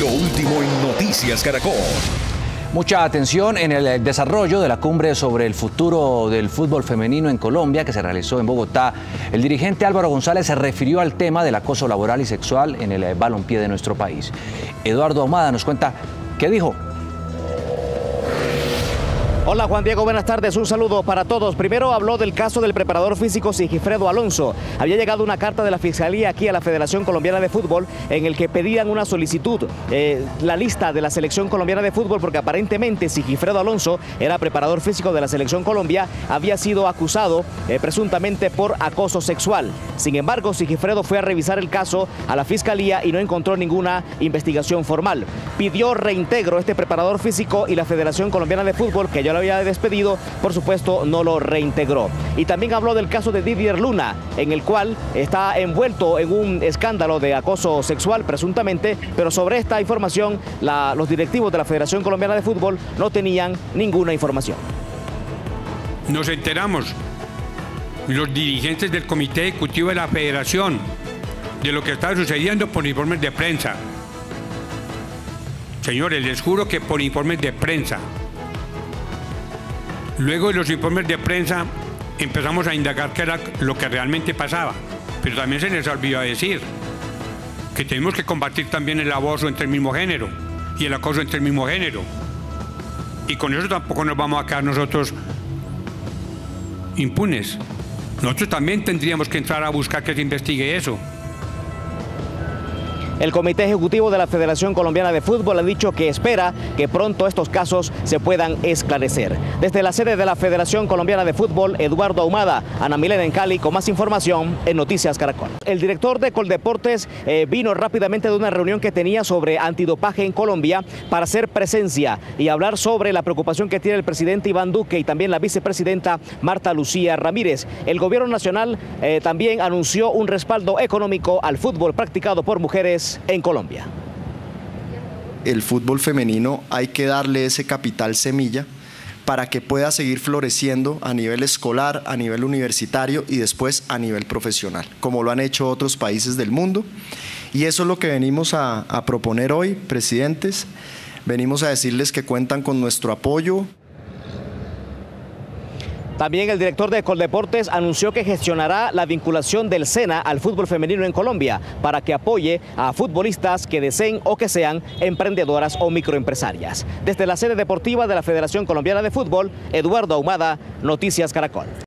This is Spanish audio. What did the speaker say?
Lo último en Noticias Caracol. Mucha atención en el desarrollo de la cumbre sobre el futuro del fútbol femenino en Colombia que se realizó en Bogotá. El dirigente Álvaro González se refirió al tema del acoso laboral y sexual en el balompié de nuestro país. Eduardo Ahumada nos cuenta qué dijo. Hola Juan Diego, buenas tardes. Un saludo para todos. Primero habló del caso del preparador físico Sigifredo Alonso. Había llegado una carta de la Fiscalía aquí a la Federación Colombiana de Fútbol en el que pedían una solicitud, eh, la lista de la Selección Colombiana de Fútbol, porque aparentemente Sigifredo Alonso era preparador físico de la Selección Colombia, había sido acusado eh, presuntamente por acoso sexual. Sin embargo, Sigifredo fue a revisar el caso a la Fiscalía y no encontró ninguna investigación formal. Pidió reintegro este preparador físico y la Federación Colombiana de Fútbol, que había despedido, por supuesto no lo reintegró. Y también habló del caso de Didier Luna, en el cual está envuelto en un escándalo de acoso sexual presuntamente, pero sobre esta información los directivos de la Federación Colombiana de Fútbol no tenían ninguna información. Nos enteramos, los dirigentes del Comité Ejecutivo de la Federación, de lo que estaba sucediendo por informes de prensa. Señores, les juro que por informes de prensa. Luego de los informes de prensa empezamos a indagar qué era lo que realmente pasaba, pero también se les olvidó decir que tenemos que combatir también el abuso entre el mismo género y el acoso entre el mismo género. Y con eso tampoco nos vamos a quedar nosotros impunes. Nosotros también tendríamos que entrar a buscar que se investigue eso. El Comité Ejecutivo de la Federación Colombiana de Fútbol ha dicho que espera que pronto estos casos se puedan esclarecer. Desde la sede de la Federación Colombiana de Fútbol, Eduardo Ahumada, Ana Milena en Cali, con más información en Noticias Caracol. El director de Coldeportes eh, vino rápidamente de una reunión que tenía sobre antidopaje en Colombia para hacer presencia y hablar sobre la preocupación que tiene el presidente Iván Duque y también la vicepresidenta Marta Lucía Ramírez. El gobierno nacional eh, también anunció un respaldo económico al fútbol practicado por en Colombia. El fútbol femenino hay que darle ese capital semilla para que pueda seguir floreciendo a nivel escolar, a nivel universitario y después a nivel profesional, como lo han hecho otros países del mundo. Y eso es lo que venimos a proponer hoy, presidentes. Venimos a decirles que cuentan con nuestro apoyo. También el director de Coldeportes anunció que gestionará la vinculación del SENA al fútbol femenino en Colombia para que apoye a futbolistas que deseen o que sean emprendedoras o microempresarias. Desde la sede deportiva de la Federación Colombiana de Fútbol, Eduardo Ahumada, Noticias Caracol.